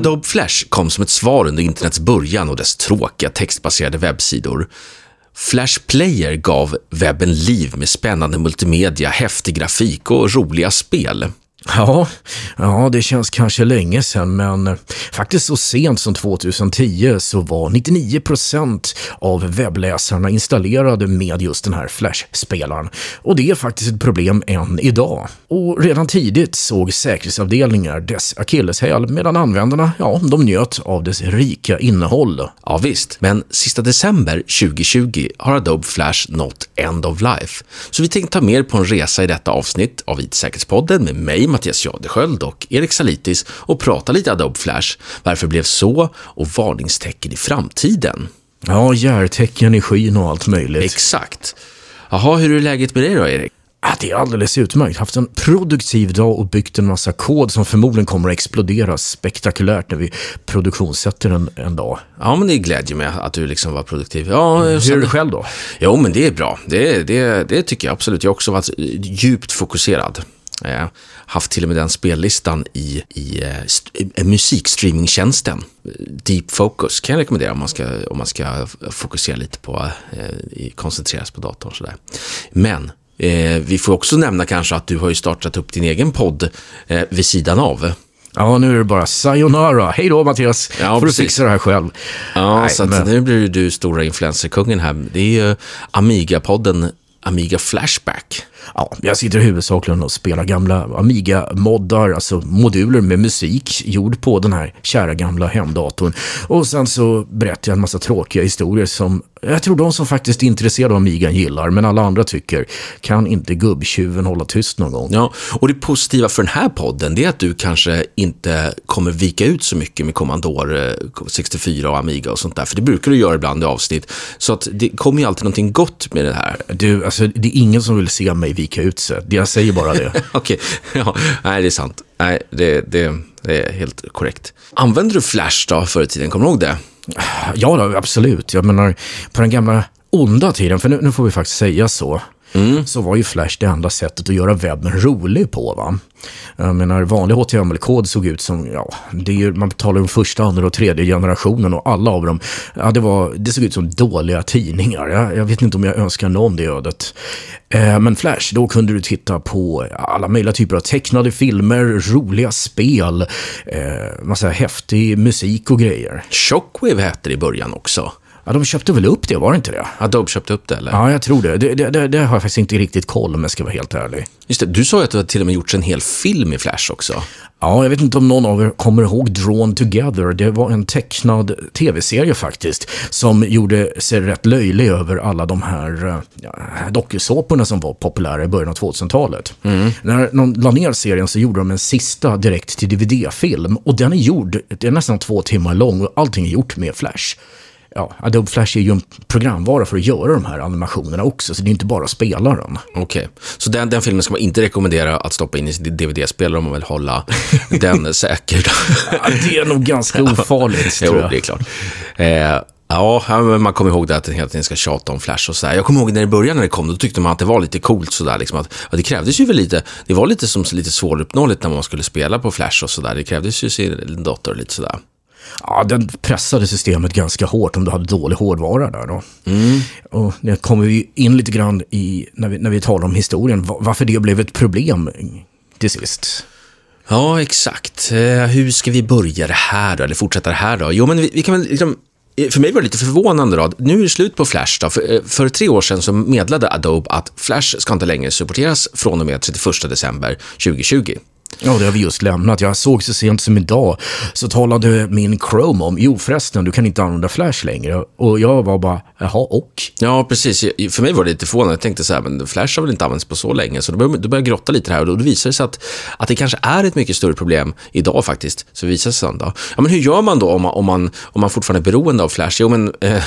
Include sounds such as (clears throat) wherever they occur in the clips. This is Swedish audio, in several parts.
Adobe Flash kom som ett svar under internets början och dess tråkiga textbaserade webbsidor. Flash Player gav webben liv med spännande multimedia, häftig grafik och roliga spel. Ja, ja, det känns kanske länge sedan, men faktiskt så sent som 2010 så var 99 procent av webbläsarna installerade med just den här Flash-spelaren. Och det är faktiskt ett problem än idag. Och redan tidigt såg säkerhetsavdelningar dess akilleshäl medan användarna, ja, de njöt av dess rika innehåll. Ja visst, men sista december 2020 har Adobe Flash nått End of Life. Så vi tänkte ta med er på en resa i detta avsnitt av IT-säkerhetspodden med mig, Mattias Jadesköld och Erik Salitis och prata lite Adobe Flash, varför det blev så och varningstecken i framtiden. Ja, järtecken i skyn och allt möjligt. Exakt. Jaha, hur är läget med dig då, Erik? Ja, det är alldeles utmärkt. Haft en produktiv dag och byggt en massa kod som förmodligen kommer att explodera spektakulärt när vi produktionssätter en, en dag. Ja, men det glädjer mig att du liksom var produktiv. Ja, Hur är det själv då? Jo, men det är bra. Det, det, det tycker jag absolut. Jag har också varit djupt fokuserad. Eh, haft till och med den spellistan i, i eh, eh, musikstreamingtjänsten. Deep Focus kan jag rekommendera om man ska, om man ska fokusera lite på, eh, koncentreras på datorn. Sådär. Men eh, vi får också nämna kanske att du har ju startat upp din egen podd eh, vid sidan av. Ja, nu är det bara sayonara. Hej då Mattias, Ja, får du precis. fixa det här själv. Ja, Nej, så men- nu blir du stora influencerkungen här. Det är ju Amiga-podden Amiga Flashback. Ja, jag sitter huvudsakligen och spelar gamla Amiga-moddar, alltså moduler med musik gjord på den här kära gamla hemdatorn. Och sen så berättar jag en massa tråkiga historier som jag tror de som faktiskt är intresserade av Amiga gillar, men alla andra tycker, kan inte gubbtjuven hålla tyst någon gång? Ja, och det positiva för den här podden det är att du kanske inte kommer vika ut så mycket med Commodore eh, 64 och Amiga och sånt där, för det brukar du göra ibland i avsnitt. Så att det kommer ju alltid någonting gott med det här. Du, alltså det är ingen som vill se mig vika ut sig. Jag säger bara det. (laughs) Okej, ja, nej det är sant. Nej, det, det, det är helt korrekt. Använde du Flash då förr i tiden, kommer du ihåg det? Ja, då, absolut. Jag menar, på den gamla onda tiden, för nu, nu får vi faktiskt säga så, så var ju Flash det enda sättet att göra webben rolig på. Va? Jag menar, vanlig HTML-kod såg ut som, ja, det är, ju- man talar om första, andra och tredje generationen och alla av dem, ja, det, var, det såg ut som dåliga tidningar. Jag, jag vet inte om jag önskar någon det ödet. Eh, men Flash, då kunde du titta på alla möjliga typer av tecknade filmer, roliga spel, eh, massa häftig musik och grejer. Shockwave hette det i början också. Ja, de köpte väl upp det, var det inte det? Adobe köpte upp det, eller? Ja, jag tror det. Det, det, det, det har jag faktiskt inte riktigt koll om jag ska vara helt ärlig. Just det, du sa ju att det till och med gjorts en hel film i Flash också. Ja, jag vet inte om någon av er kommer ihåg Drawn Together. Det var en tecknad tv-serie faktiskt, som gjorde sig rätt löjlig över alla de här eh, ja, dokusåporna som var populära i början av 2000-talet. När de la ner serien så gjorde de en sista direkt till DVD-film och den är gjord, det är nästan två timmar lång och allting är gjort med Flash. Ja, Adobe Flash är ju en programvara för att göra de här animationerna också, så det är inte bara spelaren. Okej, så den, den filmen ska man inte rekommendera att stoppa in i sin DVD-spelare om man vill hålla (laughs) den säker. Ja, det är nog ganska ofarligt, jo, tror jag. det är klart. Eh, ja, man kommer ihåg det att den hela tiden ska tjata om Flash och sådär. Jag kommer ihåg när det började när det kom, då tyckte man att det var lite coolt sådär. Liksom att, ja, det krävdes ju väl lite, det var lite som lite svåruppnåeligt när man skulle spela på Flash och sådär. Det krävdes ju sin dator lite sådär. Ja, den pressade systemet ganska hårt om du hade dålig hårdvara där då. Och det kommer vi in lite grann i när vi, när vi talar om historien, va- varför det blev ett problem till sist. Ja, exakt. Eh, hur ska vi börja det här då, eller fortsätta det här då? Jo, men vi, vi kan väl liksom, eh, för mig var det lite förvånande då. Nu är det slut på Flash då. För, eh, för tre år sedan så meddelade Adobe att Flash ska inte längre supporteras från och med 31 december 2020. Ja, det har vi just lämnat. Jag såg så sent som idag så talade min Chrome om, jo förresten, du kan inte använda Flash längre. Och jag var bara, jaha, och? Ja, precis. För mig var det lite förvånande. Jag tänkte så här, men Flash har väl inte använts på så länge, så då började, då började jag grotta lite här och då visade det sig att, att det kanske är ett mycket större problem idag faktiskt. Så visade det sig då. Ja, men hur gör man då om man, om man, om man fortfarande är beroende av Flash? Jo, men eh,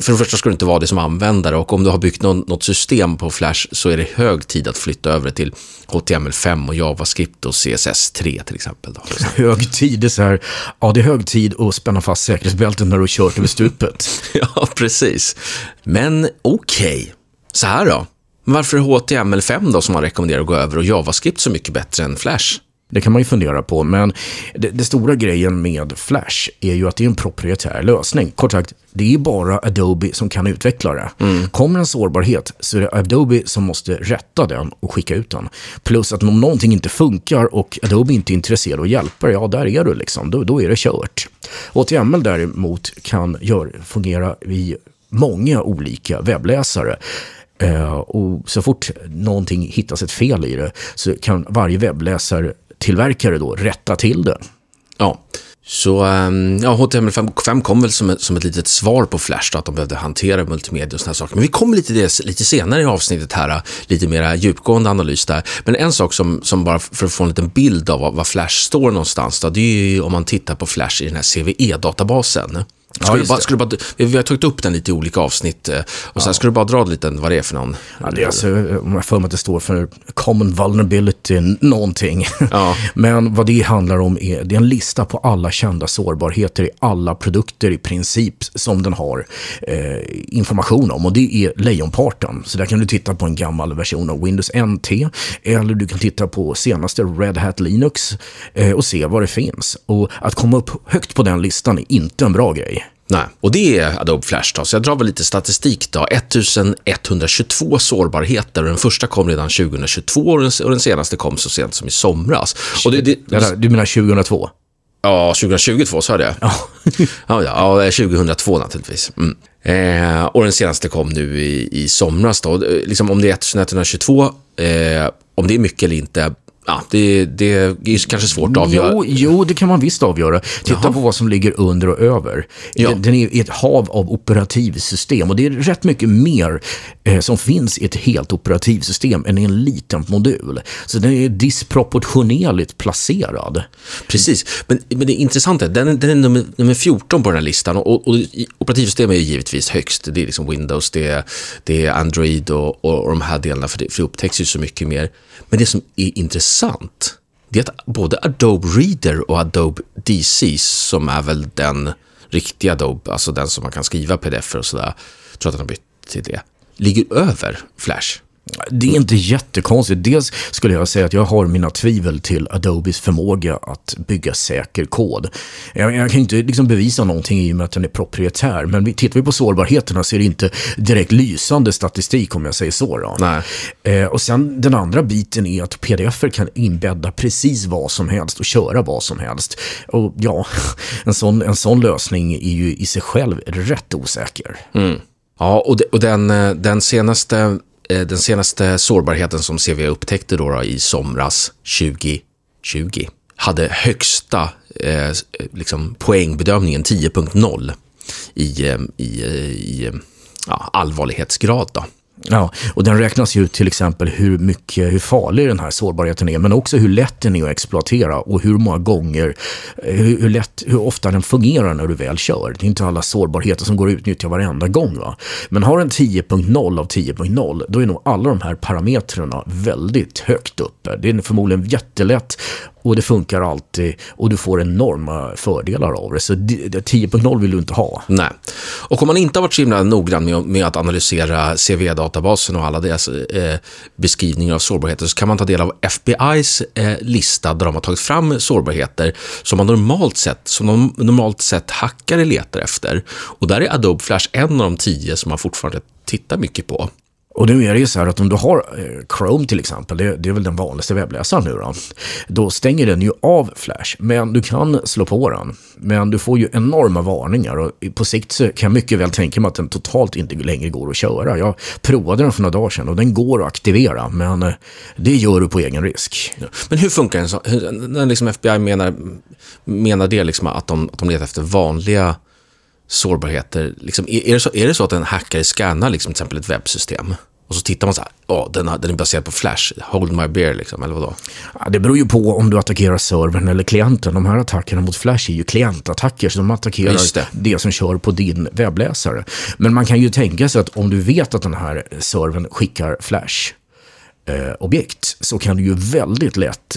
för det första ska du inte vara det som användare och om du har byggt någon, något system på Flash så är det hög tid att flytta över till HTML5 och JavaScript och CSS3 till exempel. Då. (laughs) Hög tid, det är så här, ja det är hög tid att spänna fast säkerhetsbältet när du har kört över stupet. (laughs) Ja, precis. Men okej, så här då. Varför är HTML5 då som man rekommenderar att gå över och JavaScript så mycket bättre än Flash? Det kan man ju fundera på, men det, det, stora grejen med Flash är ju att det är en proprietär lösning. Kort sagt, det är bara Adobe som kan utveckla det. Mm. Kommer en sårbarhet så är det Adobe som måste rätta den och skicka ut den. Plus att om någonting inte funkar och Adobe inte är intresserad av att hjälpa ja, där är du liksom. Då, då är det kört. HTML däremot kan gör, fungera i många olika webbläsare. Uh, och så fort någonting hittas ett fel i det så kan varje tillverkare då rätta till det. Ja, så ehm, ja, HTML5 kom väl som ett, som ett litet svar på Flash, då, att de behövde hantera multimedia och sådana saker. Men vi kommer lite till det lite senare i avsnittet här, lite mer djupgående analys där. Men en sak som, som bara för att få en liten bild av vad Flash står någonstans, då, det är ju om man tittar på Flash i den här CVE-databasen. Ja, bara, ska bara, vi har tagit upp den lite i olika avsnitt eh, och sen ja. ska du bara dra lite vad det är för någon. Ja, det är alltså, om jag för mig att det står för common vulnerability någonting. (laughs) Ja. Men vad det handlar om är, det är en lista på alla kända sårbarheter i alla produkter i princip som den har eh, information om och det är lejonparten. Så där kan du titta på en gammal version av Windows NT eller du kan titta på senaste Red Hat Linux eh, och se vad det finns. Och att komma upp högt på den listan är inte en bra grej. Nej, och det är Adobe Flash då. Så jag drar väl lite statistik då. 1122 sårbarheter och den första kom redan 2022 och den, och den senaste kom så sent som i somras. Och det, det, du menar 2002? Ja, 2022 sa jag (laughs) Ja. ja, ja, 2002 naturligtvis. Mm. Eh, och den senaste kom nu i, i somras. Då. Liksom om det är 1122, eh, om det är mycket eller inte, Ja, det, det är kanske svårt att avgöra. Jo, jo, det kan man visst avgöra. Titta Jaha. på vad som ligger under och över. Ja. Den är ett hav av operativsystem och det är rätt mycket mer eh, som finns i ett helt operativsystem än i en liten modul. Så den är disproportionerligt placerad. Precis, men, men det intressanta är att den, är nummer, nummer 14 på den här listan och, och operativsystemet är givetvis högst. Det är liksom Windows, det är, det är Android och, och, och de här delarna, för det, för det upptäcks ju så mycket mer. Men det som är intressant, det är att både Adobe Reader och Adobe DC, som är väl den riktiga Adobe, alltså den som man kan skriva pdf och sådär, tror att den har bytt till det, ligger över Flash. Det är inte jättekonstigt. Dels skulle jag säga att jag har mina tvivel till Adobes förmåga att bygga säker kod. Jag, jag kan inte liksom bevisa någonting i och med att den är proprietär, men tittar vi på sårbarheterna så är det inte direkt lysande statistik om jag säger så. Eh, och sen den andra biten är att pdf kan inbädda precis vad som helst och köra vad som helst. Och ja, (laughs) en sån, en sån lösning är ju i sig själv rätt osäker. Mm. Ja, och, de, och den, eh, den senaste Eh, den senaste sårbarheten som CVE upptäckte då, då i somras 2020 hade högsta eh, eh liksom poängbedömningen 10.0 i, eh, i, i ja, allvarlighetsgrad. Då. Ja, och den räknas ju till exempel hur mycket, hur farlig den här sårbarheten är, men också hur lätt den är att exploatera och hur många gånger, eh, hur, hur, lätt, hur ofta den fungerar när du väl kör. Det är inte alla sårbarheter som går att utnyttja varenda gång. Va? Men har den 10.0 av 10.0, då är nog alla de här parametrarna väldigt högt uppe. Det är förmodligen jättelätt och det funkar alltid och du får enorma fördelar av det. Så 10.0 vill du inte ha. Nej. Och om man inte har varit så himla noggrann med, med att analysera CV-databasen och alla deras eh, beskrivningar av sårbarheter så kan man ta del av FBI's eh, lista där de har tagit fram sårbarheter som man normalt sett, som de normalt sett hackare letar efter. Och där är Adobe Flash en av de tio som man fortfarande tittar mycket på. Och nu är det ju så här att om du har eh, Chrome till exempel, det, det, är väl den vanligaste webbläsaren nu då, då stänger den ju av Flash, men du kan slå på den. Men du får ju enorma varningar och på sikt så kan jag mycket väl tänka mig att den totalt inte längre går att köra. Jag provade den för några dagar sedan och den går att aktivera, men eh, det gör du på egen risk. Men hur funkar den? sån, när liksom FBI menar, menar det liksom att de, att de letar efter vanliga sårbarheter. Liksom, är, det så, är det så att en hackare scannar liksom, till exempel ett webbsystem? Och så tittar man så här, ja, den, den är baserad på Flash, hold my beer, liksom, eller vadå? Ja, det beror ju på om du attackerar servern eller klienten. De här attackerna mot Flash är ju klientattacker, så de attackerar det. det. som kör på din webbläsare. Men man kan ju tänka sig att om du vet att den här servern skickar Flash, eh, objekt så kan du ju väldigt lätt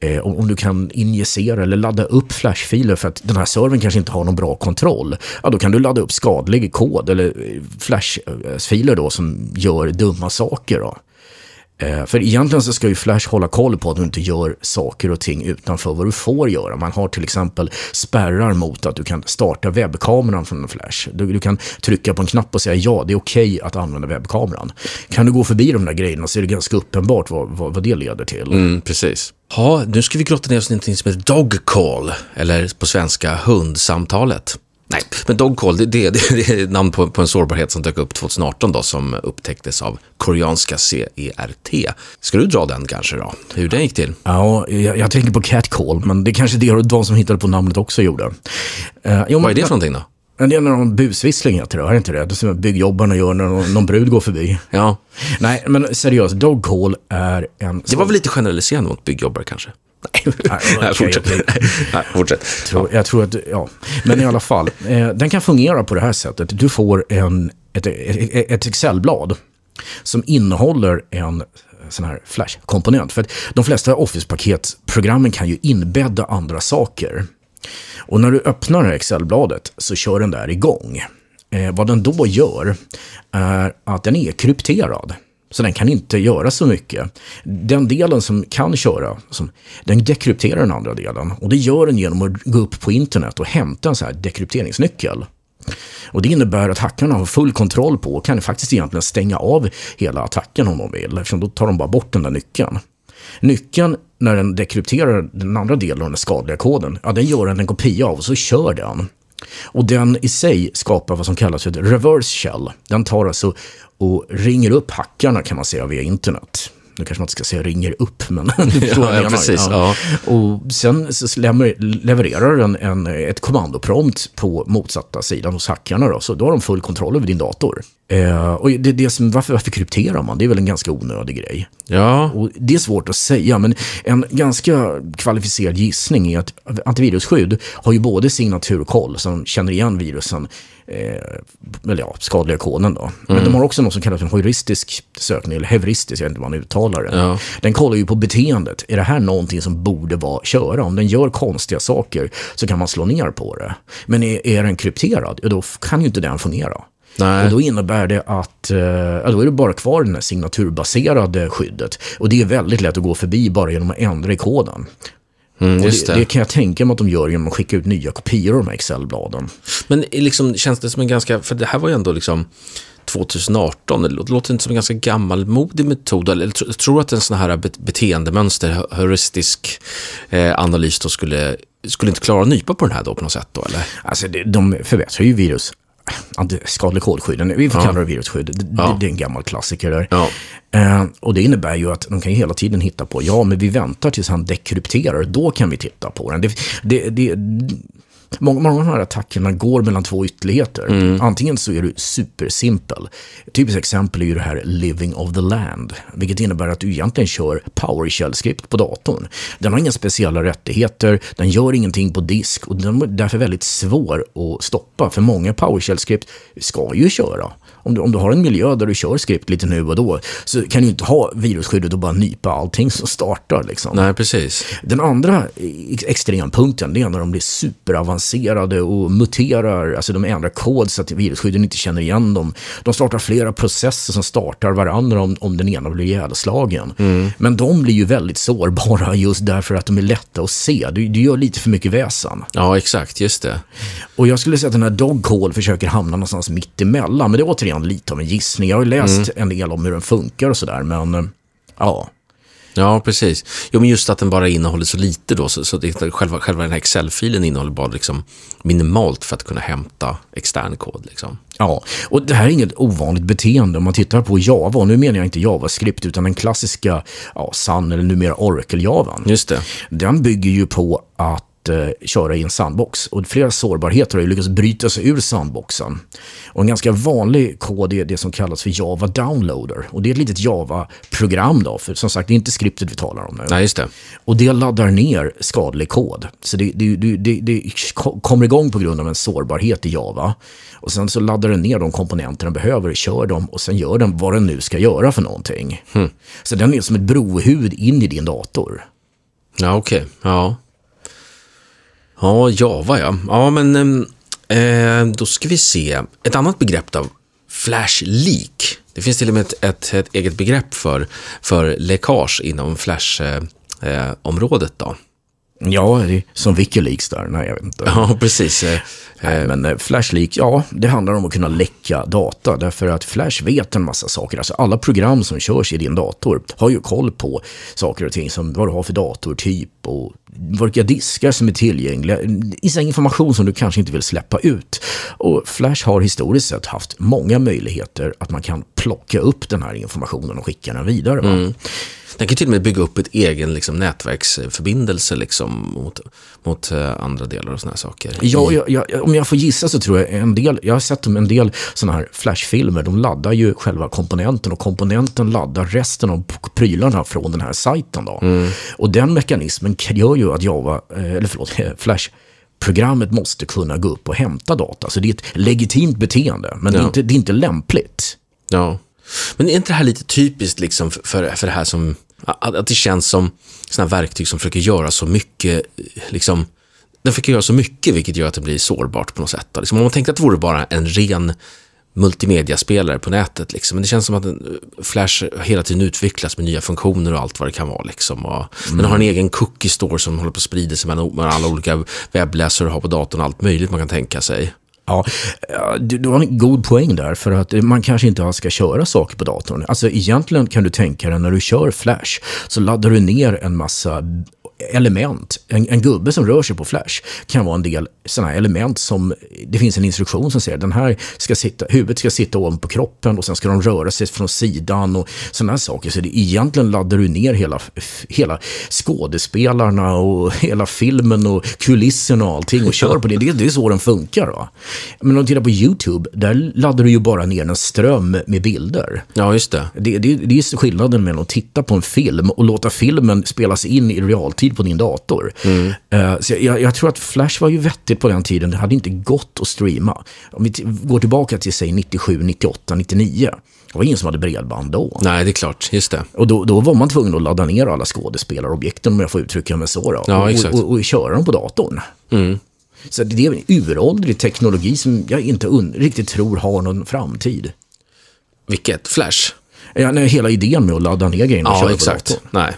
eh, om, om, du kan injicera eller ladda upp flashfiler för att den här servern kanske inte har någon bra kontroll, ja då kan du ladda upp skadlig kod eller eh, flashfiler eh, då som gör dumma saker. Då. Eh, för egentligen så ska ju Flash hålla koll på att du inte gör saker och ting utanför vad du får göra. Man har till exempel spärrar mot att du kan starta webbkameran från en Flash. Du, du kan trycka på en knapp och säga ja, det är okej okay att använda webbkameran. Kan du gå förbi de där grejerna så är det ganska uppenbart vad, vad, vad det leder till. Mm, precis. Ja, nu ska vi grotta ner oss i någonting som heter Dog Call, eller på svenska hundsamtalet. Nej, men Dogcall, det, det, (laughs) det är namn på, på, en sårbarhet som dök upp 2018 då, som upptäcktes av koreanska CERT. Ska du dra den kanske då? Hur den gick till? Ja, jag, jag tänker på Catcall, men det är kanske det de som hittade på namnet också gjorde. Uh, jo, Vad är det för någonting då? Det är någon busvissling heter det, är inte det? Det som byggjobbarna gör när någon, någon brud går förbi. Ja. Nej, men seriöst, Dogcall är en... Det var väl lite generaliserande mot byggjobbare kanske? Nej, Nej fortsätt. Nej, fortsätt. Tror, jag tror att, ja. Men i alla fall, eh, den kan fungera på det här sättet. Du får en, ett, ett Excel-blad som innehåller en sån här Flash-komponent. För att de flesta Office-paketprogrammen kan ju inbädda andra saker. Och när du öppnar det här Excel-bladet så kör den där igång. Eh, vad den då gör är att den är krypterad. Så den kan inte göra så mycket. Den delen som kan köra, som, den dekrypterar den andra delen. Och det gör den genom att gå upp på internet och hämta en så här dekrypteringsnyckel. Och det innebär att hackarna har full kontroll på och kan faktiskt egentligen stänga av hela attacken om de vill. Eftersom då tar de bara bort den där nyckeln. Nyckeln, när den dekrypterar den andra delen av den skadliga koden, ja, den gör den en kopia av och så kör den. Och den i sig skapar vad som kallas för ett reverse shell. Den tar alltså och ringer upp hackarna kan man säga via internet. Nu kanske man inte ska säga ringer upp, men (laughs) du förstår ja, ja, precis, ja. Och sen så levererar den en, ett kommandoprompt på motsatta sidan hos hackarna. Då, så då har de full kontroll över din dator. Eh, och det, det som, varför, varför krypterar man? Det är väl en ganska onödig grej. Ja. Och det är svårt att säga, men en ganska kvalificerad gissning är att antivirusskydd har ju både signaturkoll, som känner igen virusen, eller ja, skadliga koden då. Men mm. de har också något som kallas för en heuristisk sökning, eller heuristisk, jag vet inte vad man uttalar det. Ja. Den kollar ju på beteendet. Är det här någonting som borde vara köra? Om den gör konstiga saker så kan man slå ner på det. Men är, är den krypterad, då kan ju inte den fungera. Nej. Och då innebär det att eh, då är det bara kvar det här signaturbaserade skyddet. Och det är väldigt lätt att gå förbi bara genom att ändra i koden. Mm, det, det. det, kan jag tänka mig att de gör genom att skicka ut nya kopior av de här Excel-bladen. Men liksom, känns det som en ganska, för det här var ju ändå liksom 2018, det låter inte som en ganska gammalmodig metod. Eller tror du att en sån här beteendemönster, heuristisk eh, analys då skulle, skulle inte klara att nypa på den här då på något sätt då eller? Alltså de förbättrar ju virus skadlig kodskydden. Vi får ja. kalla det virusskydd. Det, ja. det, är en gammal klassiker där. Ja. Eh, och det innebär ju att de kan hela tiden hitta på, ja men vi väntar tills han dekrypterar, då kan vi titta på den. Det, det, det, Många, många av de här attackerna går mellan två ytterligheter. Mm. Antingen så är du supersimpel. Ett typiskt exempel är ju det här Living of the Land. Vilket innebär att du egentligen kör PowerShell-skript på datorn. Den har inga speciella rättigheter, den gör ingenting på disk och den är därför väldigt svår att stoppa. För många PowerShell-skript ska ju köra. Om du, om du har en miljö där du kör skript lite nu och då så kan du inte ha virusskyddet och bara nypa allting som startar. Liksom. Nej, precis. Den andra extrempunkten det är när de blir superavancerade och muterar, alltså de ändrar kod så att virusskydden inte känner igen dem. De startar flera processer som startar varandra om, om den ena blir ihjälslagen. Mm. Men de blir ju väldigt sårbara just därför att de är lätta att se. Du, du gör lite för mycket väsen. Ja, exakt, just det. Och jag skulle säga att den här Dogcall försöker hamna någonstans mitt emellan. Men det är återigen återigen lite av en gissning. Jag har ju läst mm. en del om hur den funkar och sådär, men eh, ja. Ja, precis. Jo, men just att den bara innehåller så lite då, så, så det, själva, själva den här Excel-filen innehåller bara liksom minimalt för att kunna hämta extern kod. Liksom. Ja, och det här är inget ovanligt beteende om man tittar på Java. Nu menar jag inte JavaScript utan den klassiska ja, Sun eller numera Oracle-Javan. Just det. Den bygger ju på att eh, köra i en sandbox. Och flera sårbarheter har ju lyckats bryta sig ur sandboxen. Och en ganska vanlig kod är det som kallas för Java Downloader. Och det är ett litet Java-program då, för som sagt det är inte skriptet vi talar om nu. Nej, just det. Och det laddar ner skadlig kod. Så det, det, det, det, kommer igång på grund av en sårbarhet i Java. Och sen så laddar den ner de komponenter den behöver, kör dem och sen gör den vad den nu ska göra för någonting. Hmm. Så den är som ett brohuvud in i din dator. Ja, okej. Okay. Ja. Ja, Java ja. Ja, men ehm, eh, då ska vi se. Ett annat begrepp då. Flash leak. Det finns till och med ett, ett, ett eget begrepp för, för läckage inom Flash-området. Eh, eh Ja, som Wikileaks där. Nej, jag vet inte. Ja, precis. Nej, men eh, Flashleak, ja, det handlar om att kunna läcka data. Därför att Flash vet en massa saker. Alltså alla program som körs i din dator har ju koll på saker och ting som vad du har för datortyp och vilka diskar som är tillgängliga. Vissa information som du kanske inte vill släppa ut. Och Flash har historiskt sett haft många möjligheter att man kan plocka upp den här informationen och skicka den vidare. Mm. Den kan till och med bygga upp ett egen liksom, nätverksförbindelse liksom, mot, mot uh, andra delar och sådana saker. Ja, jag, jag, om jag får gissa så tror jag en del, jag har sett en del sådana här flashfilmer, de laddar ju själva komponenten och komponenten laddar resten av prylarna från den här sajten. Då. Mm. Och den mekanismen gör ju att Java, eh, eller förlåt, (laughs) Flash programmet måste kunna gå upp och hämta data. Så det är ett legitimt beteende, men ja. det, är inte, det är inte lämpligt. Ja. Men är inte det här lite typiskt liksom för, för det här som, att, det känns som sådana verktyg som försöker göra så mycket, liksom, den försöker göra så mycket vilket gör att det blir sårbart på något sätt. Liksom, om man tänkte att det vore bara en ren multimediaspelare på nätet. Liksom. Men det känns som att Flash hela tiden utvecklas med nya funktioner och allt vad det kan vara. Liksom. Och mm. Den har en egen cookie store som håller på att sprida sig mellan alla olika webbläsare och har på datorn allt möjligt man kan tänka sig. Ja, eh, du, du har en god poäng där, för att man kanske inte ska köra saker på datorn. Alltså egentligen kan du tänka dig när du kör Flash så laddar du ner en massa element. En, en, gubbe som rör sig på Flash kan vara en del sådana element som det finns en instruktion som säger den här ska sitta, huvudet ska sitta ovanpå kroppen och sen ska de röra sig från sidan och sådana saker. Så det, egentligen laddar du ner hela, hela skådespelarna och hela filmen och kulissen och allting och kör på det. Det, det är så den funkar. Va? Men om du tittar på YouTube, där laddar du ju bara ner en ström med bilder. Ja, just det. Det, det, det är skillnaden mellan att titta på en film och låta filmen spelas in i realtid på din dator. Mm. Uh, så jag, jag, tror att Flash var ju vettigt på den tiden. Det hade inte gått att streama. Om vi går tillbaka till, säg 97, 98, 99. Det var ingen som hade bredband då. Nej, det är klart. Just det. Och då, då var man tvungen att ladda ner alla skådespelarobjekten, om jag får uttrycka mig så. Då, ja, och, och, och, och, köra dem på datorn. Mm. Så det är en uråldrig teknologi som jag inte riktigt tror har någon framtid. Vilket? Flash? Ja, nej, hela idén med att ladda ner grejerna och ja, köra exakt. på datorn. Nej.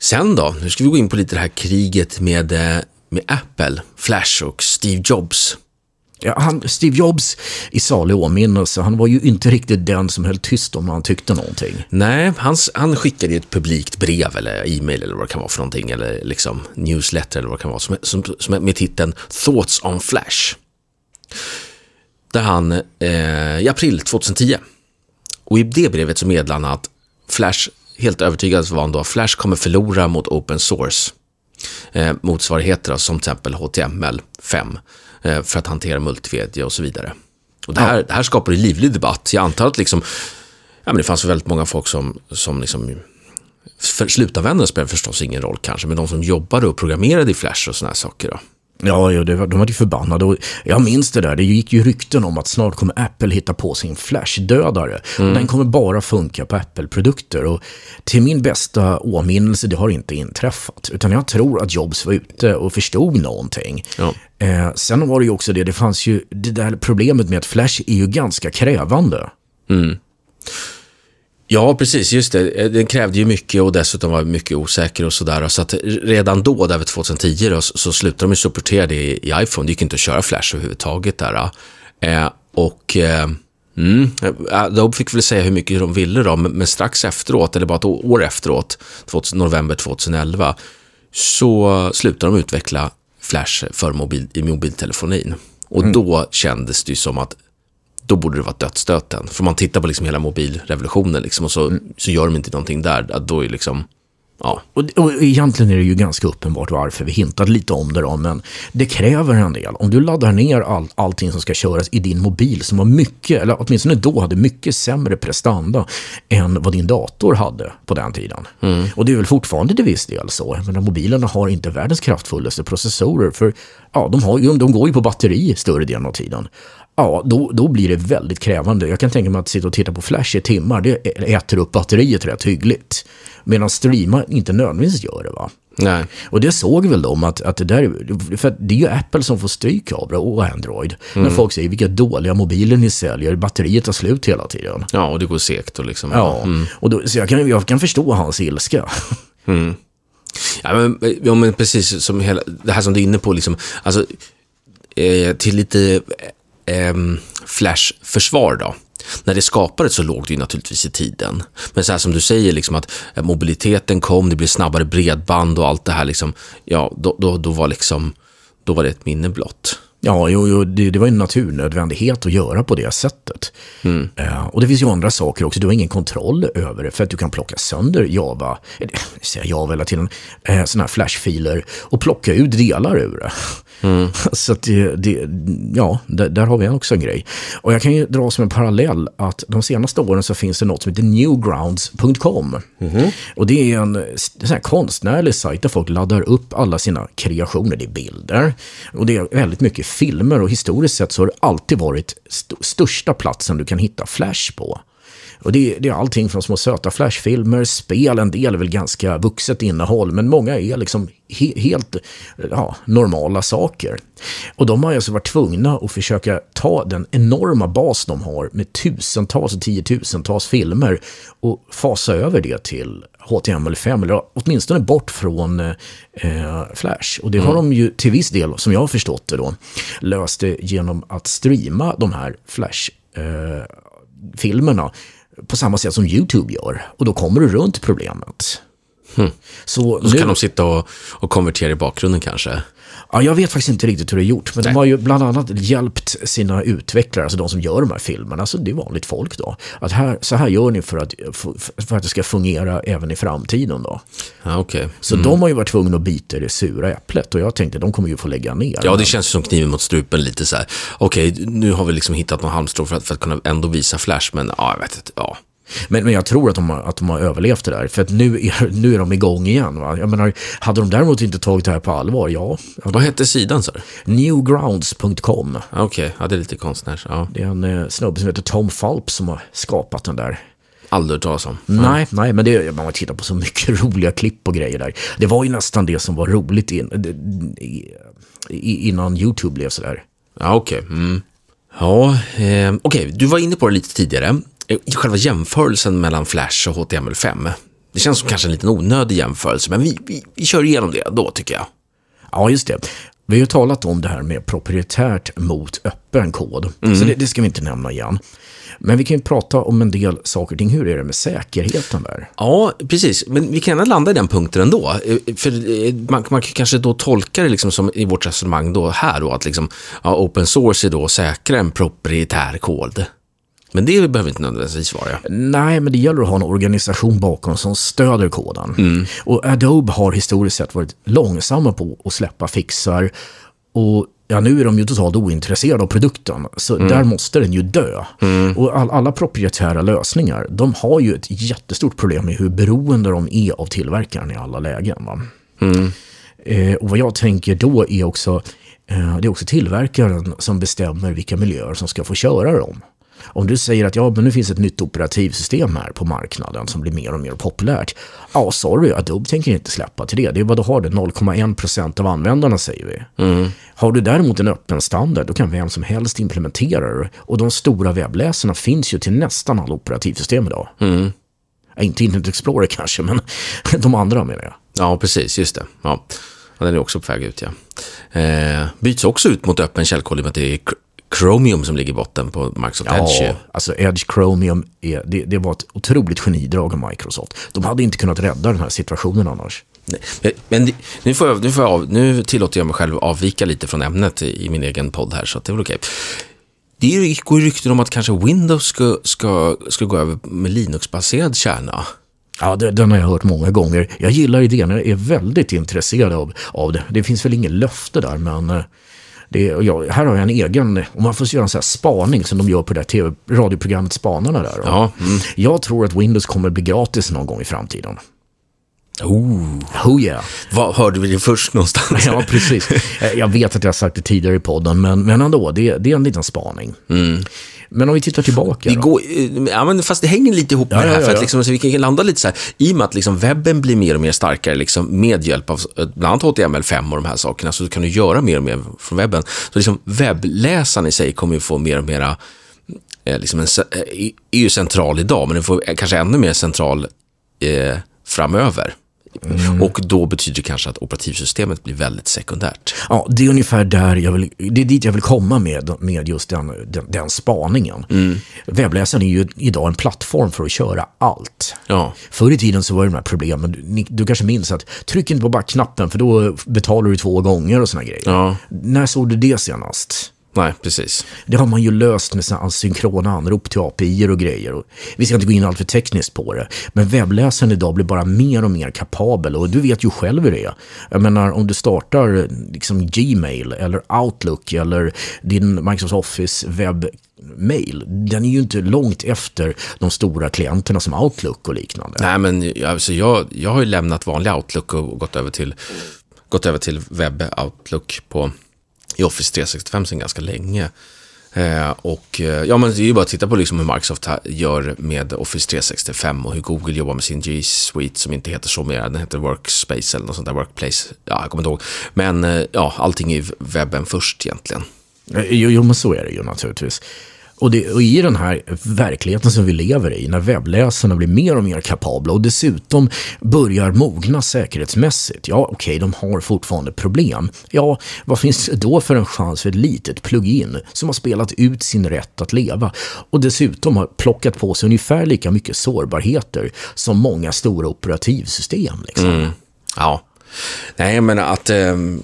Sen då? Nu ska vi gå in på lite det här kriget med, eh, med Apple, Flash och Steve Jobs. Ja, han, Steve Jobs i salig åminnelse, han var ju inte riktigt den som höll tyst om han tyckte någonting. Nej, han, han skickade ett publikt brev eller e-mail eller vad det kan vara för någonting, eller liksom newsletter eller vad det kan vara, som, som, som med titeln Thoughts on Flash. Där han, eh, i april 2010, och i det brevet så meddelade han att Flash, helt övertygad var han då, Flash kommer förlora mot open source eh, motsvarigheter som till exempel HTML5 eh, för att hantera multimedia och så vidare. Och det, här, ja. det här skapar en livlig debatt. Jag antar att liksom, ja, men det fanns väldigt många folk som, som liksom, för slutanvändare spelar förstås ingen roll kanske, men de som jobbade och programmerade i Flash och sådana här saker. Då. Ja, ja det var, de var ju förbannade. Och jag minns det där, det gick ju rykten om att snart kommer Apple hitta på sin Flash-dödare. Mm. Den kommer bara funka på Apple-produkter. Och till min bästa åminnelse, det har inte inträffat. Utan jag tror att Jobs var ute och förstod någonting. Ja. Eh, sen var det ju också det, det fanns ju det där problemet med att Flash är ju ganska krävande. Mm. Ja, precis. Just det. Den krävde ju mycket och dessutom var mycket osäker och sådär. Så att redan då, där vid 2010, då, så slutade de ju supportera det i, iPhone. Det gick inte att köra Flash överhuvudtaget där. Eh, och eh, mm, de fick väl säga hur mycket de ville då, men strax efteråt, eller bara ett år efteråt, 2000, november 2011, så slutade de utveckla Flash för mobil, i mobiltelefonin. Och mm. då kändes det ju som att då borde det vara dödsstöten. För om man tittar på liksom hela mobilrevolutionen liksom, och så, mm. så gör de inte någonting där, då är liksom, ja. Och, och egentligen är det ju ganska uppenbart varför vi hintade lite om det då, men det kräver en del. Om du laddar ner all, allting som ska köras i din mobil som har mycket, eller åtminstone då hade mycket sämre prestanda än vad din dator hade på den tiden. Mm. Och det är väl fortfarande till viss del så. Men mobilerna har inte världens kraftfullaste processorer, för ja, de, har, de går ju på batteri större delen av tiden ja, då, då blir det väldigt krävande. Jag kan tänka mig att sitta och titta på Flash i timmar, det äter upp batteriet rätt hyggligt. Medan streama inte nödvändigtvis gör det. va? Nej. Och det såg väl de att, att det där, för det är ju Apple som får stryk av det och Android. När folk säger vilka dåliga mobiler ni säljer, batteriet tar slut hela tiden. Ja, och det går segt och liksom. Ja, och då, så jag kan, jag kan förstå hans ilska. Ja, men, ja, men precis som hela, det här som du är inne på, liksom, alltså, eh, till lite eh, Flash-försvar då. När det skapades så låg det ju naturligtvis i tiden. Men så här som du säger, liksom att eh, mobiliteten kom, det blev snabbare bredband och allt det här, liksom, ja, då, då, då, var liksom, då var det ett minne blott. Ja, jo, jo, det, det var en naturnödvändighet att göra på det sättet. Eh, och det finns ju andra saker också. Du har ingen kontroll över det för att du kan plocka sönder Java, jag säger Java hela tiden, eh, sådana här flashfiler och plocka ut delar ur det. (laughs) Så att det, det, ja, där, där har vi också en grej. Och jag kan ju dra som en parallell att de senaste åren så finns det något som heter newgrounds.com. Och det är en, sån konstnärlig sajt där folk laddar upp alla sina kreationer. Det är bilder och det är väldigt mycket filmer och historiskt sett så har det alltid varit st största platsen du kan hitta Flash på. Och det, det är allting från små söta flashfilmer, spel, en del är väl ganska vuxet innehåll, men många är liksom he, helt ja, normala saker. Och de har alltså varit tvungna att försöka ta den enorma bas de har med tusentals och tiotusentals filmer och fasa över det till HTML5, eller åtminstone bort från eh, Flash. Och det har de ju till viss del, som jag har förstått det då, löst det genom att streama de här Flash eh, filmerna på samma sätt som YouTube gör. Och då kommer du runt problemet. Så Då nu, kan de sitta och, och konvertera i bakgrunden kanske. Ja, jag vet faktiskt inte riktigt hur det är gjort, men de har ju bland annat hjälpt sina utvecklare, alltså de som gör de här filmerna, alltså det är vanligt folk då. Att här, så här gör ni för att, för att det ska fungera även i framtiden då. Ja, okej. Så de har ju varit tvungna att bita i det sura äpplet och jag tänkte de kommer ju få lägga ner. Ja, det känns som kniven mot strupen lite så här. Okej, nu har vi liksom hittat någon halmstrå för att, för att kunna ändå visa Flash, men ja, jag vet inte. Ja. Men, men jag tror att de, har, att de har överlevt det där. För att nu är, nu är de igång igen. Va? Jag menar, hade de däremot inte tagit det här på allvar, ja. Vad hette sidan, sa? Newgrounds.com. Okej, ja, det är lite konstnärs. Ja. Det är en eh, snubbe som heter Tom Falp som har skapat den där. Aldrig hört talas om. Nej, nej, men det, man tittat på så mycket (laughs) roliga klipp och grejer där. Det var ju nästan det som var roligt in, i, innan YouTube blev sådär. Ja, okej. Mm. Ja, eh, okej, du var inne på det lite tidigare. Eh, Själva jämförelsen mellan Flash och HTML5. Det känns som kanske en liten onödig jämförelse, men vi, vi, vi kör igenom det då, tycker jag. Ja, just det. Vi har ju talat om det här med proprietärt mot öppen kod. Så det, det ska vi inte nämna igen. Men vi kan ju prata om en del saker ting. Hur är det med säkerheten där? Ja, precis. Men vi kan gärna landa i den punkten ändå. Eh, För eh, man, man kan kanske då tolka det liksom som i vårt resonemang då här då, att liksom, ja, open source är då säkrare än proprietär kod. Men det behöver inte nödvändigtvis vara. Nej, men det gäller att ha en organisation bakom som stöder koden. Och Adobe har historiskt sett varit långsamma på att släppa fixar. Och ja, nu är de ju totalt ointresserade av produkten, så där måste den ju dö. Och all, alla proprietära lösningar, de har ju ett jättestort problem med hur beroende de är av tillverkaren i alla lägen. Va? Eh, och vad jag tänker då är också, eh, det är också tillverkaren som bestämmer vilka miljöer som ska få köra dem. Om du säger att ja, men nu finns ett nytt operativsystem här på marknaden som blir mer och mer populärt. Ja, sorry, Adobe tänker inte släppa till det. Det är vad du har det, 0,1% av användarna säger vi. Har du däremot en öppen standard, då kan vem som helst implementera det. Och de stora webbläsarna finns ju till nästan alla operativsystem idag. Ja, inte Internet Explorer kanske, men (laughs) de andra menar jag. Ja, precis. Just det. Ja. ja den är också på väg ut, ja. Eh, byts också ut mot öppen källkod i och med att det är Chromium som ligger i botten på Microsoft Edge. Ja, alltså Edge Chromium, är, det, det var ett otroligt genidrag av Microsoft. De hade inte kunnat rädda den här situationen annars. Nej, Men, nu, får jag, nu, får jag av, nu tillåter jag mig själv avvika lite från ämnet i, i min egen podd här, så att det är väl okej. Det går ju rykten om att kanske Windows ska, ska, ska gå över med Linux-baserad kärna. Ja, det, den har jag hört många gånger. Jag gillar idén, jag är väldigt intresserad av, av det. Det finns väl ingen löfte där, men eh, det, jag, här har jag en egen, om man får göra en sån här spaning som de gör på det här TV, radioprogrammet Spanarna där. Ja, mm. Jag tror att Windows kommer bli gratis någon gång i framtiden. Oh. Oh yeah. Vad hörde vi det först någonstans? (laughs) Ja, precis. Eh, Jag vet att jag har sagt det tidigare i podden, men, men ändå, det, det är en liten spaning. Men om vi tittar tillbaka Vi då. går, eh, ja, men fast det hänger lite ihop med Ja, det här. ja, För ja. att liksom, så vi kan landa lite så här, i och med att liksom webben blir mer och mer starkare liksom, med hjälp av eh, bland annat HTML5 och de här sakerna, så kan du göra mer och mer från webben. Så liksom, webbläsaren i sig kommer ju få mer och mera, eh, liksom en, är ju central idag, men den får kanske ännu mer central eh, framöver. Mm. Och då betyder det kanske att operativsystemet blir väldigt sekundärt. Ja, det är ungefär där jag vill, det är dit jag vill komma med, med just den, den, den spaningen. Webbläsaren är ju idag en plattform för att köra allt. Ja, Förr i tiden så var det de här problemen, du, du kanske minns att tryck inte på backknappen för då betalar du två gånger och såna grejer. Ja. När såg du det senast? Nej, precis. Det har man ju löst med såna asynkrona anrop till API och grejer. Vi ska inte gå in allt för tekniskt på det. Men webbläsaren idag blir bara mer och mer kapabel och du vet ju själv hur det är. Jag menar om du startar liksom Gmail eller Outlook eller din Microsoft Office webbmail. Den är ju inte långt efter de stora klienterna som Outlook och liknande. Nej, men alltså, jag, jag har ju lämnat vanlig Outlook och gått över till, gått över till webb Outlook på, i Office 365 sedan ganska länge. Eh, och eh, ja, men det är ju bara att titta på liksom hur Microsoft gör med Office 365 och hur Google jobbar med sin G Suite som inte heter så mer, den heter Workspace eller något sånt där, Workplace, ja, jag kommer inte ihåg. Men eh, ja, allting är ju webben först egentligen. Eh, jo, jo, men så är det ju naturligtvis. Och, det, och i den här verkligheten som vi lever i, när webbläsarna blir mer och mer kapabla och dessutom börjar mogna säkerhetsmässigt. Ja, okej, de har fortfarande problem. Ja, vad finns det då för en chans för ett litet plugin som har spelat ut sin rätt att leva och dessutom har plockat på sig ungefär lika mycket sårbarheter som många stora operativsystem? Liksom. Mm. Ja. Nej, jag menar att ehm,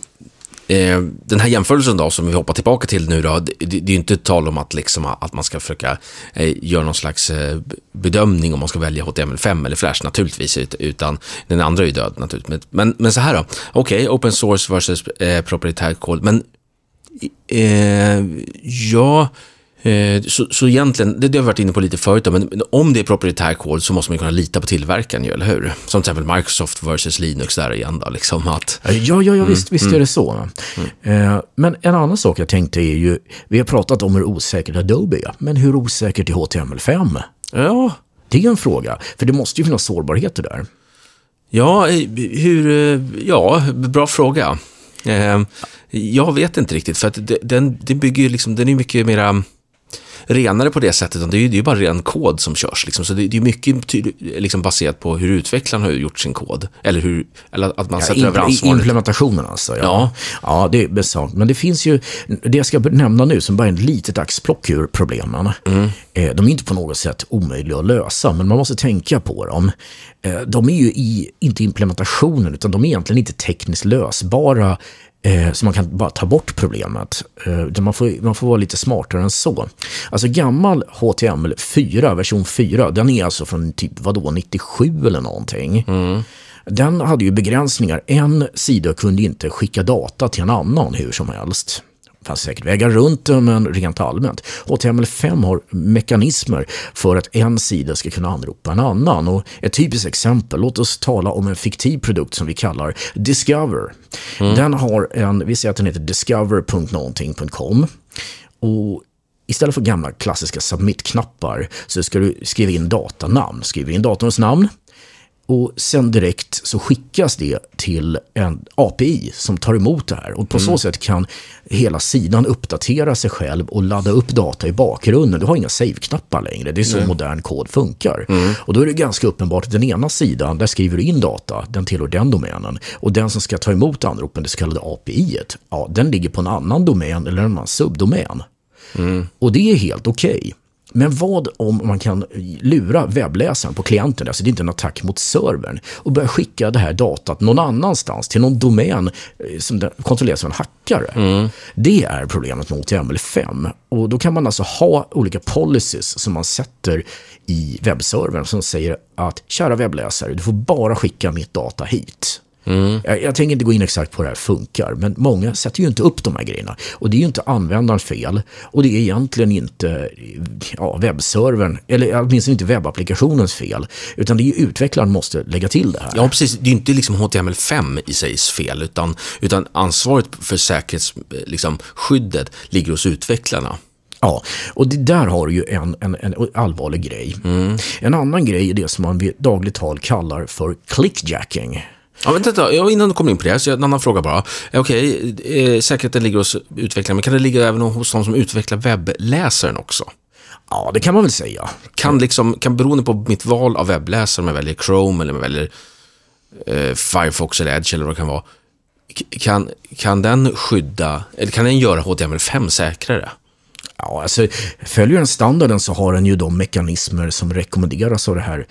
eh, den här jämförelsen då, som vi hoppar tillbaka till nu då, det, det, det är ju inte tal om att, liksom, att man ska försöka eh, göra någon slags eh, bedömning om man ska välja HTML5 eller Flash naturligtvis, utan den andra är ju död naturligtvis. Men, men så här då, okej, open source versus eh, proprietär kod, men eh, ja, så, så egentligen, det, det har vi varit inne på lite förut, då, men, om det är proprietär kod så måste man kunna lita på tillverkaren ju, eller hur? Som till exempel Microsoft versus Linux där igen då, liksom att, Ja, ja, ja visst, visst är det så. Eh, men en annan sak jag tänkte är ju, vi har pratat om hur osäkert Adobe är, men hur osäkert är HTML5? ja, Det är en fråga, för det måste ju finnas sårbarheter där. Ja, eh, hur, eh, ja, bra fråga. Eh, Jag vet inte riktigt, för att den, det bygger ju liksom, den är mycket mera renare på det sättet. utan Det är ju det är ju bara ren kod som körs. Liksom. Så det, det är mycket liksom baserat på hur utvecklaren har gjort sin kod. Eller, hur, eller att man sätter över ansvaret. implementationen alltså. Ja. Ja. ja, det är sant. Men det finns ju, det jag ska nämna nu som bara är ett litet axplock ur problemen. Eh, De är inte på något sätt omöjliga att lösa, men man måste tänka på dem. Eh, De är ju i, inte implementationen, utan de är egentligen inte tekniskt lösbara så man kan bara ta bort problemet. Eh, man, får, man får vara lite smartare än så. Alltså gammal HTML4, version 4, den är alltså från typ vadå, 97 eller någonting. Den hade ju begränsningar. En sida kunde inte skicka data till en annan hur som helst. Fanns säkert vägar runt det, men rent allmänt. HTML5 har mekanismer för att en sida ska kunna anropa en annan. Och ett typiskt exempel, låt oss tala om en fiktiv produkt som vi kallar Discover. Den har en, vi säger att den heter discover.någonting.com. Och istället för gamla klassiska submit-knappar så ska du skriva in datanamn. Skriver in datorns namn, och sen direkt så skickas det till en API som tar emot det här. Och på så sätt kan hela sidan uppdatera sig själv och ladda upp data i bakgrunden. Du har inga save-knappar längre. Det är så modern kod funkar. Och då är det ganska uppenbart att den ena sidan, där skriver du in data, den tillhör den domänen. Och den som ska ta emot anropen, det så kallade API, ja, den ligger på en annan domän eller en annan subdomän. Och det är helt okej. Men vad om man kan lura webbläsaren på klienten, alltså det är inte en attack mot servern, och börja skicka det här datat någon annanstans, till någon domän eh, som kontrolleras av en hackare. Det är problemet med HTML5. Och då kan man alltså ha olika policies som man sätter i webbservern som säger att kära webbläsare, du får bara skicka mitt data hit. Mm. Jag, jag, tänker inte gå in exakt på hur det här funkar, men många sätter ju inte upp de här grejerna. Och det är ju inte användarens fel. Och det är egentligen inte ja, webbservern, eller åtminstone inte webbapplikationens fel. Utan det är ju utvecklaren måste lägga till det här. Ja, precis. Det är ju inte liksom HTML5 i sig fel, utan, utan ansvaret för säkerhetsskyddet liksom, ligger hos utvecklarna. Ja, och det där har ju en, en, en allvarlig grej. Mm. En annan grej är det som man vid dagligt tal kallar för clickjacking. Ja, vänta, ja, innan du kommer in på det, så en annan fråga bara. Eh, okej, eh, säkerheten ligger hos utvecklaren, men kan det ligga även hos de som utvecklar webbläsaren också? Ja, det kan man väl säga. Kan, liksom, kan beroende på mitt val av webbläsare, om jag väljer Chrome eller om jag väljer eh, Firefox eller Edge eller vad det kan vara, kan, kan den skydda, eller kan den göra HTML5 säkrare? Ja, alltså följer den standarden så har den ju de mekanismer som rekommenderas av det här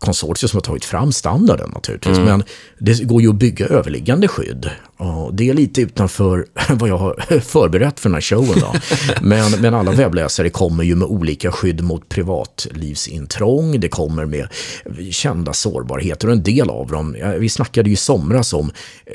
konsortier som har tagit fram standarden naturligtvis. Mm. Men det går ju att bygga överliggande skydd. Och det är lite utanför (laughs) vad jag har förberett för den här showen. Då. (laughs) Men, men alla webbläsare kommer ju med olika skydd mot privatlivsintrång. Det kommer med kända sårbarheter och en del av dem. Vi snackade ju i somras om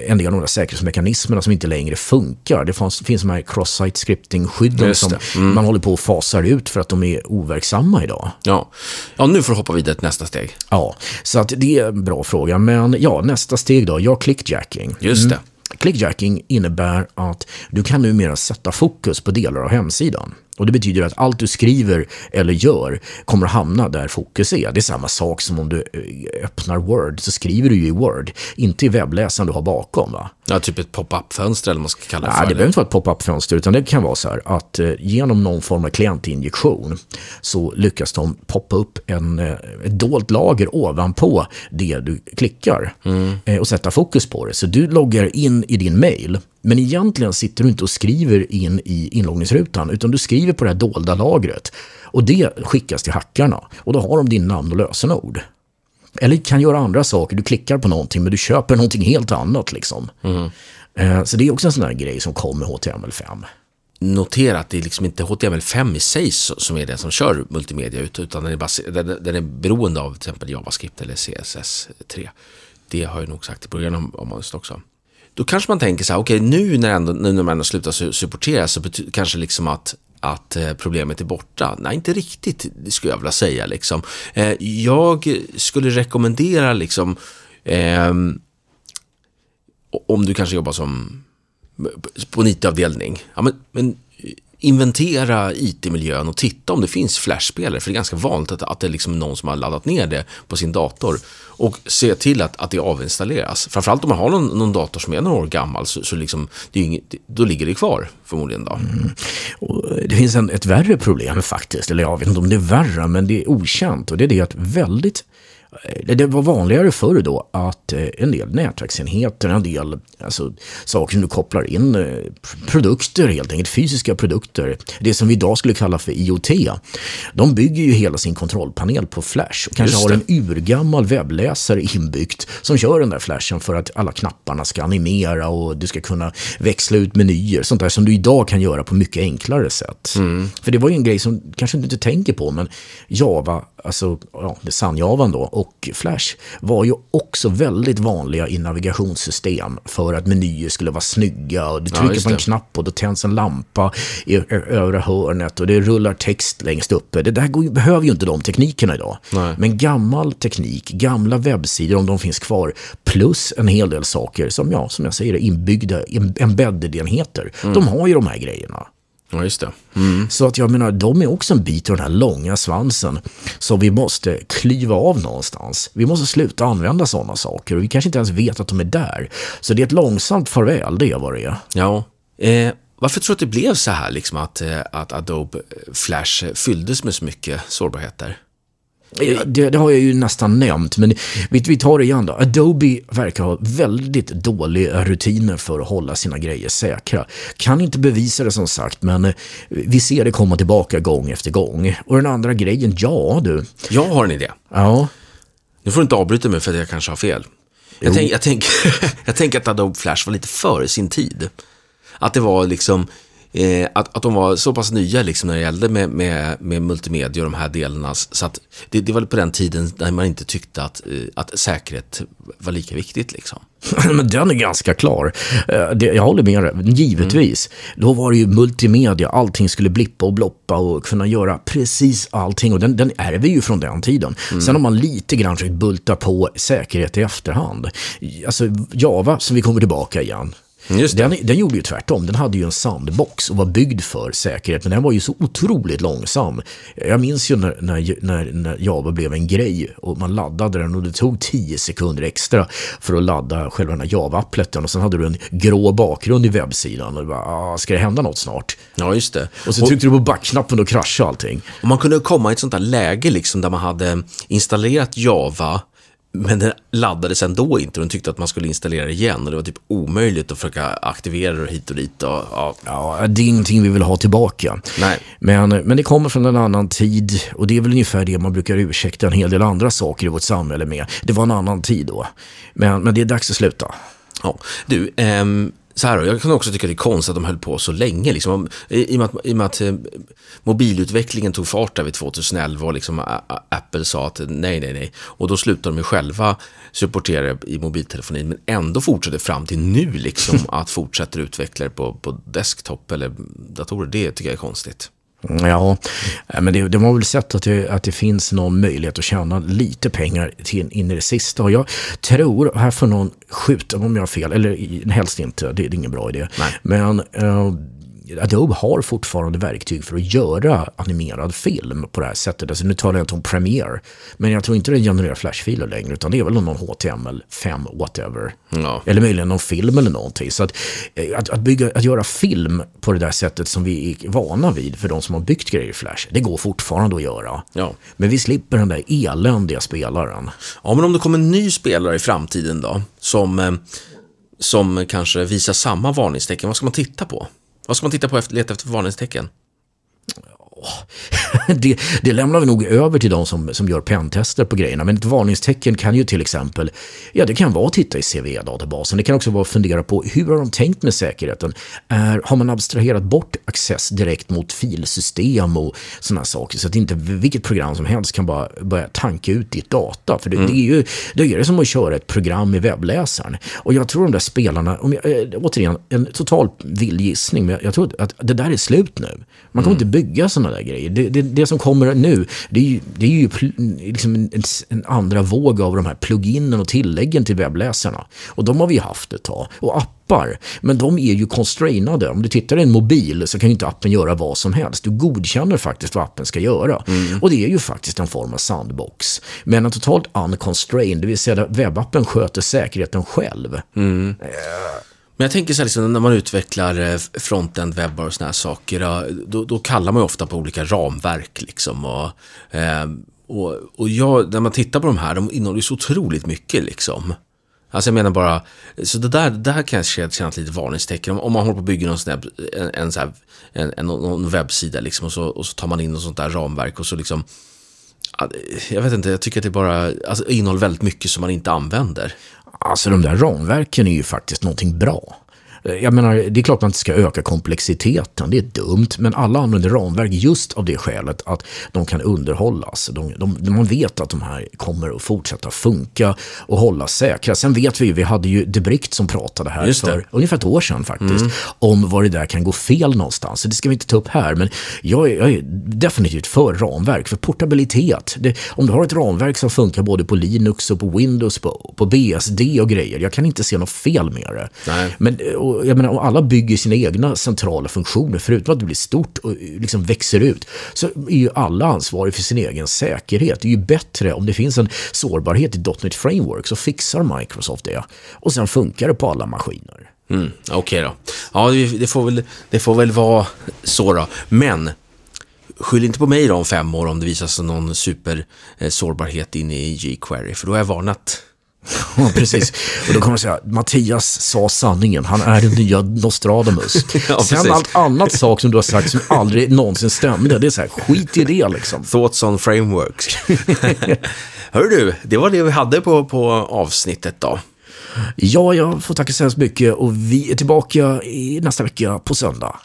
en del av de där säkerhetsmekanismerna som inte längre funkar. Det fanns, finns de här cross-site scripting-skydden som mm. man håller på att fasar ut för att de är overksamma idag. Ja, ja nu får du hoppa vidare till nästa steg. Ja, så att det är en bra fråga. Men ja, nästa steg då, ja, clickjacking. Just det. Mm. Clickjacking innebär att du kan numera sätta fokus på delar av hemsidan. Och Det betyder att allt du skriver eller gör kommer att hamna där fokus är. Det är samma sak som om du eh, öppnar Word, så skriver du ju i Word, inte i webbläsaren du har bakom. Va? Ja, typ ett pop-up-fönster eller vad man ska kalla det för. Nej, det behöver inte vara ett pop-up-fönster, utan det kan vara så här att eh, genom någon form av klientinjektion så lyckas de poppa upp en, eh, ett dolt lager ovanpå det du klickar mm. och sätta fokus på det. Så du loggar in i din mail men egentligen sitter du inte och skriver in i inloggningsrutan, utan du skriver på det här dolda lagret. Och det skickas till hackarna. Och då har de din namn och lösenord. Eller kan göra andra saker. Du klickar på någonting, men du köper någonting helt annat. Liksom. Mm. Så det är också en sån här grej som kommer med HTML5. Notera att det är liksom inte HTML5 i sig som är det som kör multimedia ut, utan den är, baser, den är beroende av till exempel JavaScript eller CSS3. Det har jag nog sagt i början om, om också då kanske man tänker så här, okej okay, nu när, ändå, nu när man ändå slutar supportera så kanske liksom att att eh, problemet är borta. Nej, inte riktigt skulle jag vilja säga. Liksom. Eh, jag skulle rekommendera, liksom, eh, om du kanske jobbar som på en IT-avdelning, ja, men, men inventera IT-miljön och titta om det finns flashspelare, för det är ganska vanligt att, att det är liksom någon som har laddat ner det på sin dator. Och se till att, att det avinstalleras. Framförallt om man har någon, någon dator som är några år gammal, så, så liksom, det är inget, då ligger det kvar förmodligen. Då. Mm. det finns en, ett värre problem faktiskt, eller jag vet inte om det är värre, men det är okänt. Och det är det att väldigt det var vanligare förr då att eh, en del nätverksenheter, en del alltså, saker som du kopplar in, eh, produkter helt enkelt, fysiska produkter, det som vi idag skulle kalla för IoT, de bygger ju hela sin kontrollpanel på Flash och kanske har en urgammal webbläsare inbyggt som kör den där flashen för att alla knapparna ska animera och du ska kunna växla ut menyer, sånt där som du idag kan göra på mycket enklare sätt. Mm. För det var ju en grej som kanske du inte tänker på, men Java, alltså ja, det sann-Javan då, och Flash var ju också väldigt vanliga i navigationssystem för att menyer skulle vara snygga och du trycker ja, på en knapp och då tänds en lampa i övre hörnet och det rullar text längst uppe. Det där går, behöver ju inte de teknikerna idag. Nej. Men gammal teknik, gamla webbsidor om de finns kvar, plus en hel del saker som, ja, som jag säger inbyggda embedded-enheter. Mm. De har ju de här grejerna. Ja, just det. Mm. Så att jag menar, de är också en bit av den här långa svansen som vi måste klyva av någonstans. Vi måste sluta använda sådana saker och vi kanske inte ens vet att de är där. Så det är ett långsamt farväl, det är vad det är. Ja. Eh, varför tror du att det blev så här, liksom, att, eh, att Adobe Flash fylldes med så mycket sårbarheter? Det, det, har jag ju nästan nämnt, men vi, vi tar det igen då. Adobe verkar ha väldigt dåliga rutiner för att hålla sina grejer säkra. Kan inte bevisa det som sagt, men eh, vi ser det komma tillbaka gång efter gång. Och den andra grejen, ja du. Jag har en idé. Ja. Nu får du inte avbryta mig för att jag kanske har fel. Jag, tänk, jag, tänk, (laughs) jag tänker att Adobe Flash var lite före sin tid. Att det var liksom eh, att, att de var så pass nya liksom när det gällde med, med, med multimedia och de här delarna. Så att det, det var på den tiden när man inte tyckte att, eh, att säkerhet var lika viktigt. Liksom. (clears throat) Men den är ganska klar. Eh, jag håller med dig, givetvis. Mm. Då var det ju multimedia, allting skulle blippa och bloppa och kunna göra precis allting. Och den, den ärver ju från den tiden. Mm. Sen har man lite grann försökt bulta på säkerhet i efterhand. Alltså Java, som vi kommer tillbaka igen. Den, den gjorde ju tvärtom. Den hade ju en sandbox och var byggd för säkerhet, men den var ju så otroligt långsam. Jag minns ju när, när, när, när Java blev en grej och man laddade den och det tog 10 sekunder extra för att ladda själva den här Java-appletten och sen hade du en grå bakgrund i webbsidan och du bara, ah, ska det hända något snart? Ja, just det. Och så tryckte och, du på backknappen och kraschade allting. Och man kunde komma i ett sånt där läge liksom där man hade installerat Java men den laddades ändå inte och den tyckte att man skulle installera det igen och det var typ omöjligt att försöka aktivera det hit och dit. Och, ja. ja, det är ingenting vi vill ha tillbaka. Nej. Men, men det kommer från en annan tid och det är väl ungefär det man brukar ursäkta en hel del andra saker i vårt samhälle med. Det var en annan tid då. Men, men det är dags att sluta. Ja, du, ehm så här, jag kan också tycka det är konstigt att de höll på så länge. Liksom, i, och med att, I och med att eh, mobilutvecklingen tog fart där vid 2011 och liksom Apple sa att nej, nej, nej. Och då slutade de ju själva supportera i mobiltelefonin, men ändå fortsatte fram till nu liksom (laughs) att fortsätta utveckla det på, på desktop eller datorer. Det tycker jag är konstigt. Ja, men det, de har väl sett att det, att det finns någon möjlighet att tjäna lite pengar till in i det sista. Och jag tror, här får någon skjuta om jag har fel, eller helst inte, det, det är ingen bra idé. Nej. Men uh, Adobe har fortfarande verktyg för att göra animerad film på det här sättet. Alltså, nu talar jag inte om Premiere, men jag tror inte det genererar flashfiler längre, utan det är väl någon HTML 5 whatever. Ja. Eller möjligen någon film eller någonting. Så att, eh, att, att, bygga, att göra film på det där sättet som vi är vana vid för de som har byggt grejer i Flash, det går fortfarande att göra. Ja. Men vi slipper den där eländiga spelaren. Ja, men om det kommer en ny spelare i framtiden då, som, eh, som kanske visar samma varningstecken, vad ska man titta på? Vad ska man titta på efter, leta efter varningstecken? (laughs) det, det lämnar vi nog över till de som, som gör pentester på grejerna. Men ett varningstecken kan ju till exempel, ja det kan vara att titta i CVE-databasen. Det kan också vara att fundera på hur har de tänkt med säkerheten? Är, har man abstraherat bort access direkt mot filsystem och sådana saker så att inte vilket program som helst kan bara börja tanka ut ditt data? För det, mm. det är ju det är som att köra ett program i webbläsaren. Och jag tror de där spelarna, om jag, äh, återigen en total vild gissning, men jag tror att det där är slut nu. Man kommer mm. inte bygga sådana där grejer. Det, det, det, som kommer nu, det är ju, det är ju liksom en, en, andra våg av de här pluginen och tilläggen till webbläsarna. Och de har vi haft ett tag. Och appar, men de är ju constrainade. Om du tittar i en mobil så kan ju inte appen göra vad som helst. Du godkänner faktiskt vad appen ska göra. Mm. Och det är ju faktiskt en form av sandbox. Men en totalt unconstrained, det vill säga att webbappen sköter säkerheten själv. Mm. Uh, men jag tänker så här, liksom, när man utvecklar eh, frontend-webbar och såna här saker, då, då, kallar man ju ofta på olika ramverk. Liksom, och, ehm, och, och jag, när man tittar på de här, de innehåller ju så otroligt mycket. Liksom. Alltså jag menar bara, så det där, där kan jag känna ett litet varningstecken. Om, om man håller på att bygga någon här, en, en, så här, en, en, någon webbsida liksom, och, så, och så tar man in något sånt där ramverk och så liksom jag vet inte, jag tycker att det bara alltså, innehåller väldigt mycket som man inte använder. Alltså de där ramverken är ju faktiskt någonting bra. Jag menar, det är klart man inte ska öka komplexiteten, det är dumt, men alla använder ramverk just av det skälet att de kan underhållas. De, de, man vet att de här kommer att fortsätta funka och hållas säkra. Sen vet vi ju, vi hade ju Debrikt som pratade här för ungefär ett år sedan faktiskt, mm. om var det där kan gå fel någonstans. Så det ska vi inte ta upp här, men jag är, jag är definitivt för ramverk, för portabilitet. Det, om du har ett ramverk som funkar både på Linux och på Windows, på, på BSD och grejer, jag kan inte se något fel med det. Nej. Men, och, jag menar, om alla bygger sina egna centrala funktioner, förutom att det blir stort och eh, liksom växer ut, så är ju alla ansvariga för sin egen säkerhet. Det är ju bättre om det finns en sårbarhet i .NET Framework så fixar Microsoft det. Och sen funkar det på alla maskiner. Mm, Okej okay då. Ja, det får, väl, det får väl vara så då. Men skyll inte på mig då om fem år om det visar sig någon supersårbarhet eh, inne i jQuery, för då har jag varnat (laughs) Ja, precis. Och då kommer man säga, Mattias sa sanningen, han är den nya Nostradamus. (laughs) ja, Sen allt annat sak som du har sagt som aldrig någonsin stämde, det är så här, skit i det liksom. Thoughts on frameworks. (laughs) Hör du, det var det vi hade på, på avsnittet då. Ja, jag får tacka så hemskt mycket och vi är tillbaka i nästa vecka på söndag.